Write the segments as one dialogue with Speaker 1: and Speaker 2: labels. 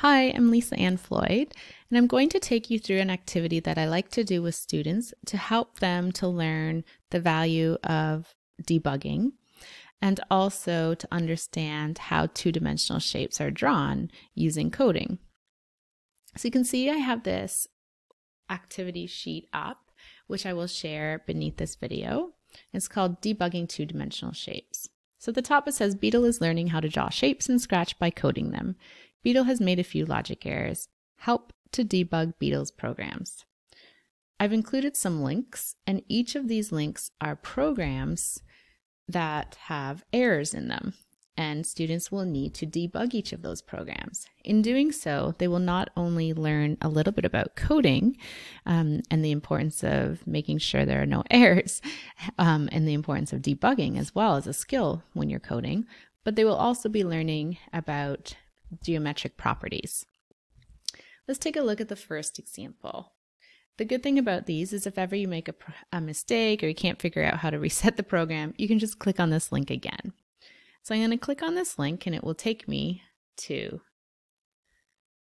Speaker 1: Hi, I'm Lisa Anne Floyd, and I'm going to take you through an activity that I like to do with students to help them to learn the value of debugging and also to understand how two-dimensional shapes are drawn using coding. So you can see I have this activity sheet up, which I will share beneath this video. It's called Debugging Two-Dimensional Shapes. So at the top it says Beetle is learning how to draw shapes in Scratch by coding them. Beetle has made a few logic errors. Help to debug Beetle's programs. I've included some links, and each of these links are programs that have errors in them and students will need to debug each of those programs. In doing so, they will not only learn a little bit about coding um, and the importance of making sure there are no errors um, and the importance of debugging as well as a skill when you're coding, but they will also be learning about geometric properties. Let's take a look at the first example. The good thing about these is if ever you make a, a mistake or you can't figure out how to reset the program, you can just click on this link again. So I'm going to click on this link and it will take me to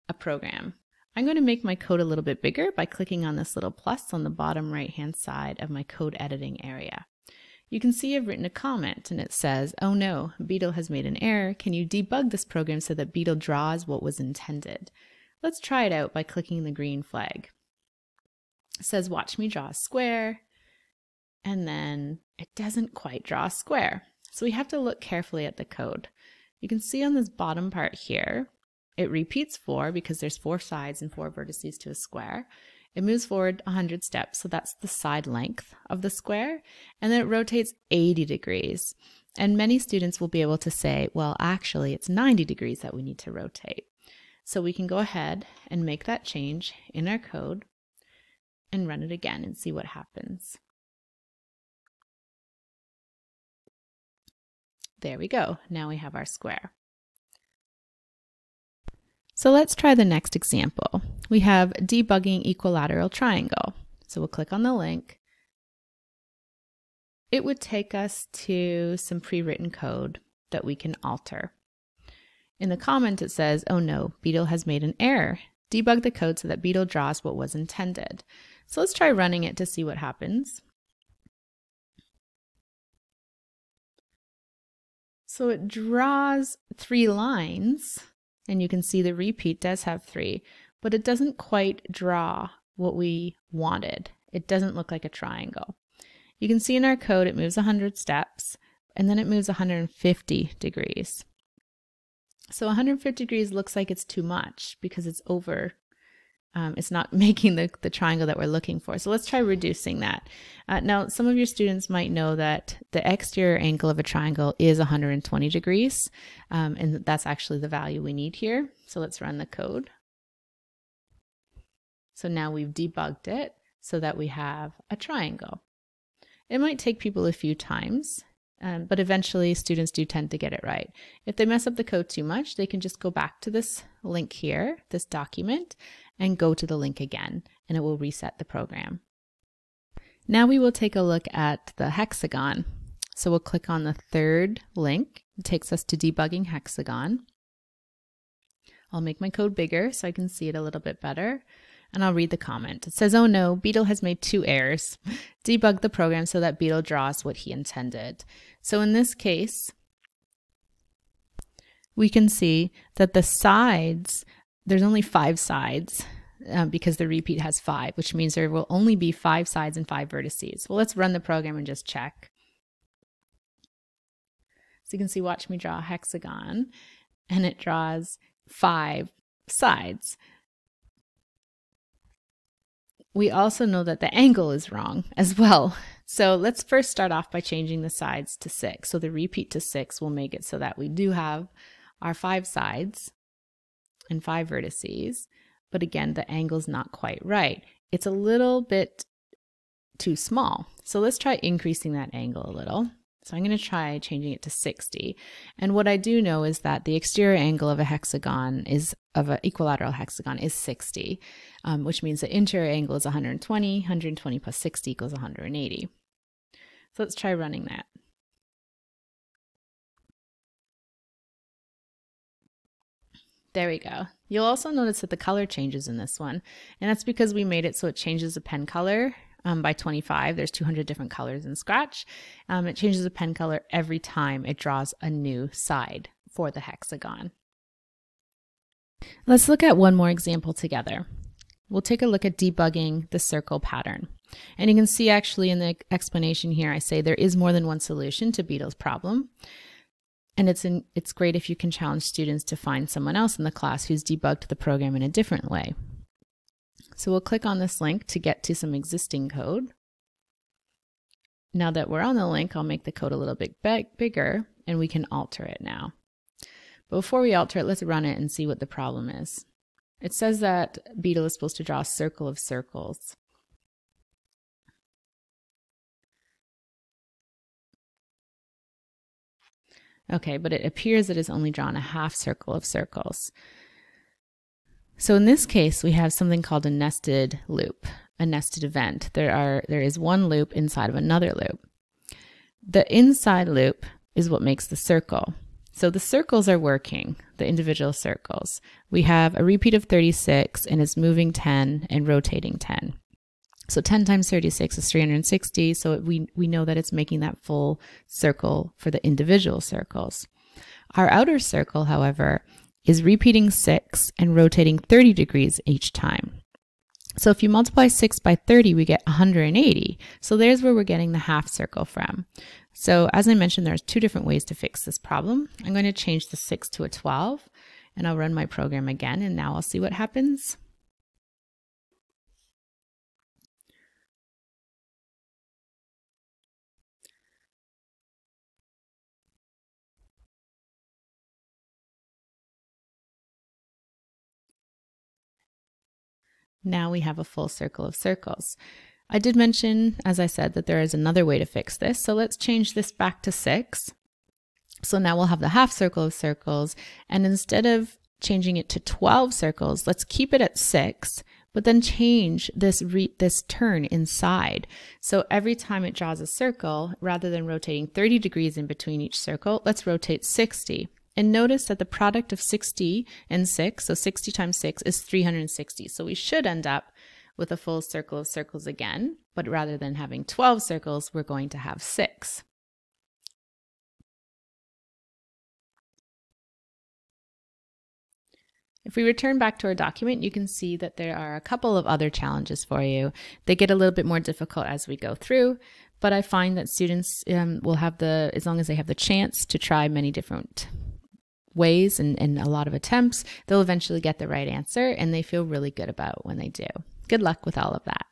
Speaker 1: a program. I'm going to make my code a little bit bigger by clicking on this little plus on the bottom right hand side of my code editing area. You can see I've written a comment and it says, oh no, Beetle has made an error. Can you debug this program so that Beetle draws what was intended? Let's try it out by clicking the green flag. It says, watch me draw a square. And then it doesn't quite draw a square. So we have to look carefully at the code. You can see on this bottom part here, it repeats four because there's four sides and four vertices to a square. It moves forward 100 steps, so that's the side length of the square, and then it rotates 80 degrees. And many students will be able to say, well, actually, it's 90 degrees that we need to rotate. So we can go ahead and make that change in our code and run it again and see what happens. There we go. Now we have our square. So let's try the next example. We have debugging equilateral triangle. So we'll click on the link. It would take us to some pre-written code that we can alter. In the comment it says, oh no, Beetle has made an error. Debug the code so that Beetle draws what was intended. So let's try running it to see what happens. So it draws three lines, and you can see the repeat does have three, but it doesn't quite draw what we wanted. It doesn't look like a triangle. You can see in our code it moves 100 steps, and then it moves 150 degrees. So 150 degrees looks like it's too much because it's over um, it's not making the, the triangle that we're looking for. So let's try reducing that. Uh, now, some of your students might know that the exterior angle of a triangle is 120 degrees, um, and that's actually the value we need here. So let's run the code. So now we've debugged it so that we have a triangle. It might take people a few times, um, but eventually students do tend to get it right. If they mess up the code too much, they can just go back to this link here, this document, and go to the link again, and it will reset the program. Now we will take a look at the hexagon. So we'll click on the third link. It takes us to debugging hexagon. I'll make my code bigger so I can see it a little bit better. And I'll read the comment. It says, oh no, Beetle has made two errors. Debug the program so that Beetle draws what he intended. So in this case, we can see that the sides there's only five sides um, because the repeat has five, which means there will only be five sides and five vertices. Well, let's run the program and just check. So you can see, watch me draw a hexagon, and it draws five sides. We also know that the angle is wrong as well. So let's first start off by changing the sides to six. So the repeat to six will make it so that we do have our five sides and five vertices, but again, the angle's not quite right. It's a little bit too small. So let's try increasing that angle a little. So I'm going to try changing it to 60. And what I do know is that the exterior angle of a hexagon is of an equilateral hexagon is 60, um, which means the interior angle is 120. 120 plus 60 equals 180. So let's try running that. There we go. You'll also notice that the color changes in this one, and that's because we made it so it changes the pen color um, by 25. There's 200 different colors in Scratch. Um, it changes the pen color every time it draws a new side for the hexagon. Let's look at one more example together. We'll take a look at debugging the circle pattern. And you can see actually in the explanation here, I say there is more than one solution to Beetle's problem. And it's, in, it's great if you can challenge students to find someone else in the class who's debugged the program in a different way. So we'll click on this link to get to some existing code. Now that we're on the link, I'll make the code a little bit big, bigger and we can alter it now. But before we alter it, let's run it and see what the problem is. It says that Beetle is supposed to draw a circle of circles. Okay, but it appears it has only drawn a half circle of circles. So in this case, we have something called a nested loop, a nested event. There are there is one loop inside of another loop. The inside loop is what makes the circle. So the circles are working, the individual circles. We have a repeat of 36 and it's moving 10 and rotating 10. So 10 times 36 is 360. So we, we know that it's making that full circle for the individual circles. Our outer circle, however, is repeating 6 and rotating 30 degrees each time. So if you multiply 6 by 30, we get 180. So there's where we're getting the half circle from. So as I mentioned, there's two different ways to fix this problem. I'm going to change the 6 to a 12, and I'll run my program again, and now I'll see what happens. Now we have a full circle of circles. I did mention, as I said, that there is another way to fix this. So let's change this back to six. So now we'll have the half circle of circles. And instead of changing it to 12 circles, let's keep it at six, but then change this this turn inside. So every time it draws a circle, rather than rotating 30 degrees in between each circle, let's rotate 60. And notice that the product of 60 and 6, so 60 times 6 is 360. So we should end up with a full circle of circles again, but rather than having 12 circles, we're going to have 6. If we return back to our document, you can see that there are a couple of other challenges for you. They get a little bit more difficult as we go through, but I find that students um, will have the, as long as they have the chance to try many different ways and, and a lot of attempts, they'll eventually get the right answer and they feel really good about when they do. Good luck with all of that.